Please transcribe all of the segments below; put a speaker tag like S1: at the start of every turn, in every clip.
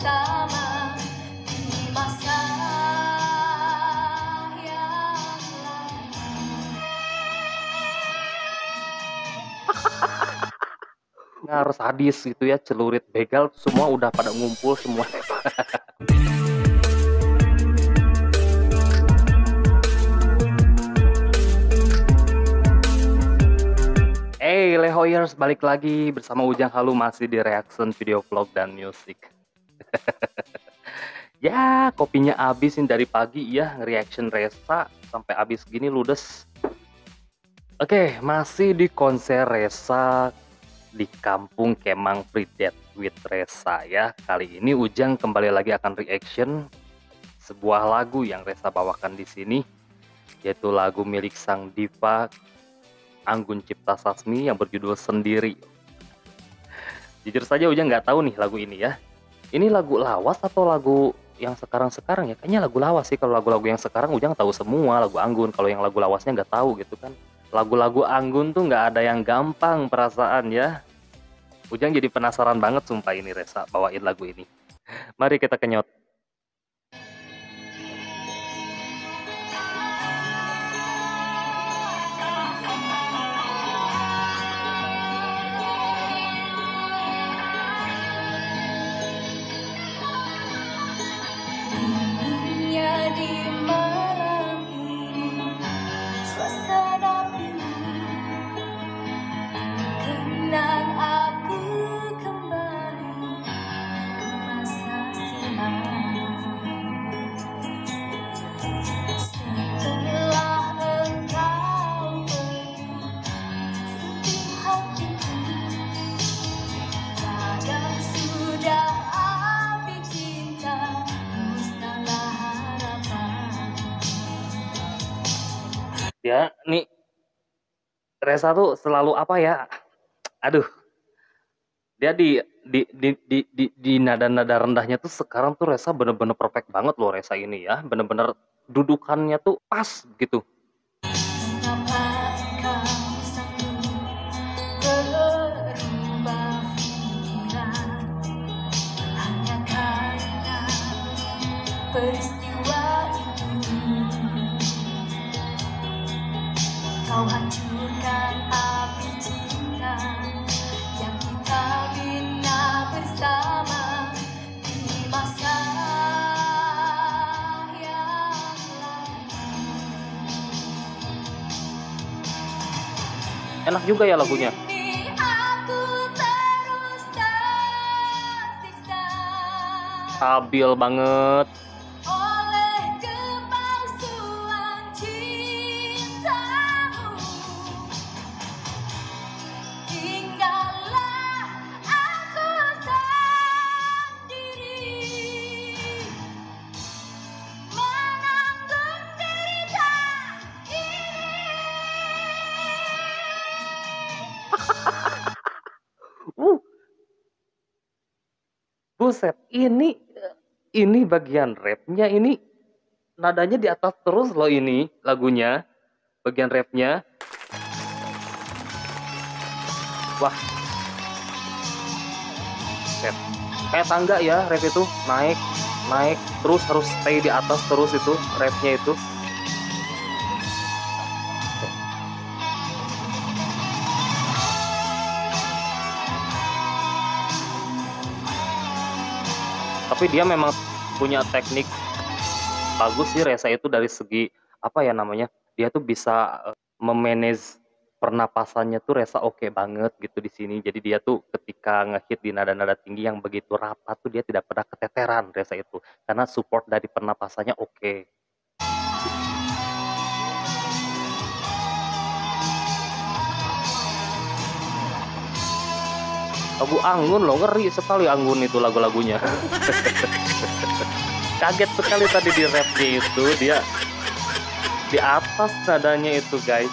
S1: Ngar sadis gitu ya, celurit begal semua udah pada ngumpul semua. Hey Lehoyers, balik lagi bersama Ujang Halu masih di reaction video vlog dan musik. ya, kopinya habis ini dari pagi ya, reaction Resa sampai habis gini ludes. Oke, masih di konser Resa di kampung Kemang Pridet with Resa ya. Kali ini Ujang kembali lagi akan reaction sebuah lagu yang Resa bawakan di sini yaitu lagu milik sang diva Anggun Cipta Sasmi yang berjudul Sendiri. Jujur saja Ujang nggak tahu nih lagu ini ya. Ini lagu lawas atau lagu yang sekarang-sekarang ya? Kayaknya lagu lawas sih. Kalau lagu-lagu yang sekarang Ujang tahu semua lagu Anggun. Kalau yang lagu lawasnya nggak tahu gitu kan. Lagu-lagu Anggun tuh nggak ada yang gampang perasaan ya. Ujang jadi penasaran banget sumpah ini Resa bawain lagu ini. Mari kita kenyot. Resa tuh selalu apa ya? Aduh. Dia di di di di di, di nada-nada rendahnya tuh sekarang tuh Resa bener-bener perfect banget loh Resa ini ya. Bener-bener dudukannya tuh pas gitu. Enak juga ya lagunya. Stabil banget. Buset, ini ini bagian rapnya ini nadanya di atas terus loh ini lagunya. Bagian rapnya. Wah. Set. Kayak tangga ya rap itu naik naik terus harus stay di atas terus itu rapnya itu. Tapi dia memang punya teknik bagus sih Reza itu dari segi apa ya namanya dia tuh bisa eh, memanage pernapasannya tuh Reza oke banget gitu di sini. Jadi dia tuh ketika ngehit di nada-nada tinggi yang begitu rapat tuh dia tidak pernah keteteran Reza itu. Karena support dari pernapasannya oke lagu Anggun loh ngeri sekali Anggun itu lagu-lagunya. Kaget sekali tadi di rapnya itu dia di atas nadanya itu guys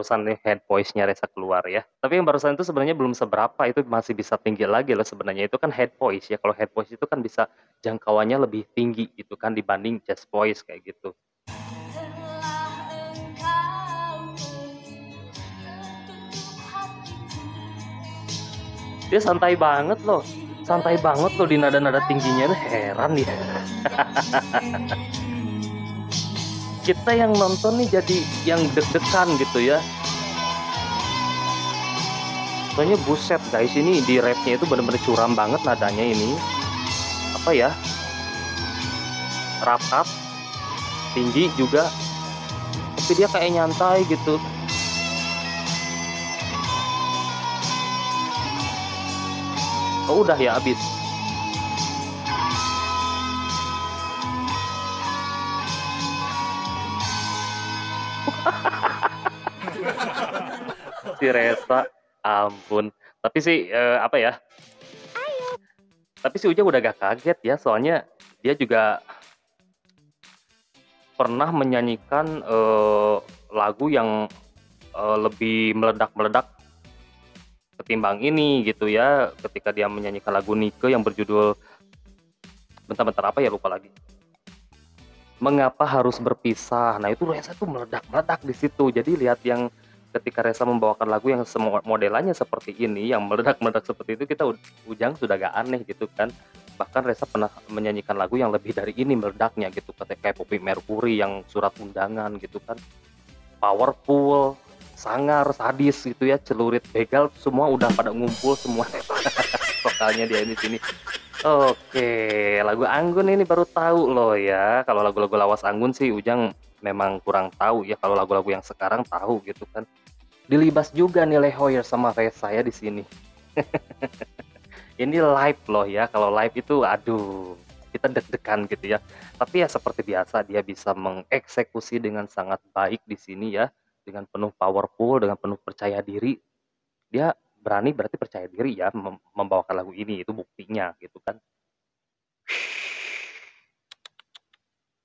S1: barusan nih head voice-nya Reza keluar ya. Tapi yang barusan itu sebenarnya belum seberapa, itu masih bisa tinggi lagi loh sebenarnya. Itu kan head voice ya. Kalau head voice itu kan bisa jangkauannya lebih tinggi gitu kan dibanding chest voice kayak gitu. Dia santai banget loh. Santai banget loh di nada-nada tingginya heran dia. Kita yang nonton nih jadi yang deg-degan gitu ya. Soalnya buset guys ini di rapnya itu bener-bener curam banget nadanya ini. Apa ya? Rapat, tinggi juga. Tapi dia kayak nyantai gitu. Oh udah ya abis. Si Resa, ampun. Tapi sih eh, apa ya? Tapi si Ujang udah gak kaget ya, soalnya dia juga pernah menyanyikan eh, lagu yang eh, lebih meledak-meledak ketimbang ini gitu ya, ketika dia menyanyikan lagu Nike yang berjudul bentar-bentar apa ya lupa lagi. Mengapa harus berpisah? Nah itu Reza tuh meledak-meledak di situ. Jadi lihat yang ketika Reza membawakan lagu yang modelannya seperti ini, yang meledak-meledak seperti itu, kita Ujang sudah gak aneh gitu kan. Bahkan Reza pernah menyanyikan lagu yang lebih dari ini meledaknya gitu, kayak Poppy Mercury yang surat undangan gitu kan. Powerful, sangar, sadis gitu ya, celurit, begal, semua udah pada ngumpul semua vokalnya dia di sini. Oke, lagu Anggun ini baru tahu loh ya. Kalau lagu-lagu lawas Anggun sih Ujang memang kurang tahu ya. Kalau lagu-lagu yang sekarang tahu gitu kan. Dilibas juga nih Lehoyer sama Reza ya di sini. ini live loh ya. Kalau live itu aduh, kita deg-degan gitu ya. Tapi ya seperti biasa dia bisa mengeksekusi dengan sangat baik di sini ya. Dengan penuh powerful, dengan penuh percaya diri. Dia berani berarti percaya diri ya mem- membawakan lagu ini itu buktinya gitu kan.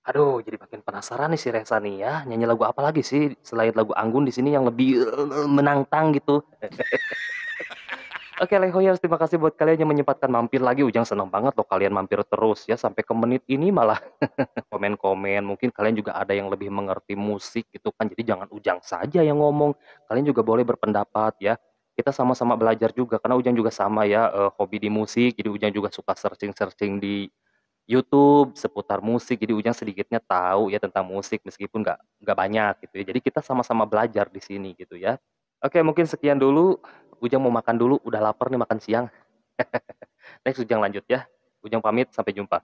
S1: Aduh, jadi makin penasaran nih si Reza nih ya. Nyanyi lagu apa lagi sih selain lagu Anggun di sini yang lebih eh, menantang gitu. Oke, Lehoyers, terima kasih buat kalian yang menyempatkan mampir lagi. Ujang seneng banget loh kalian mampir terus ya sampai ke menit ini malah komen-komen. Mungkin kalian juga ada yang lebih mengerti musik gitu kan. Jadi jangan Ujang saja yang ngomong. Kalian juga boleh berpendapat ya. Kita sama-sama belajar juga karena Ujang juga sama ya eh, hobi di musik. Jadi Ujang juga suka searching-searching di YouTube seputar musik. Jadi Ujang sedikitnya tahu ya tentang musik meskipun nggak nggak banyak gitu ya. Jadi kita sama-sama belajar di sini gitu ya. Oke, mungkin sekian dulu. Ujang mau makan dulu, udah lapar nih makan siang. Next Ujang lanjut ya. Ujang pamit, sampai jumpa.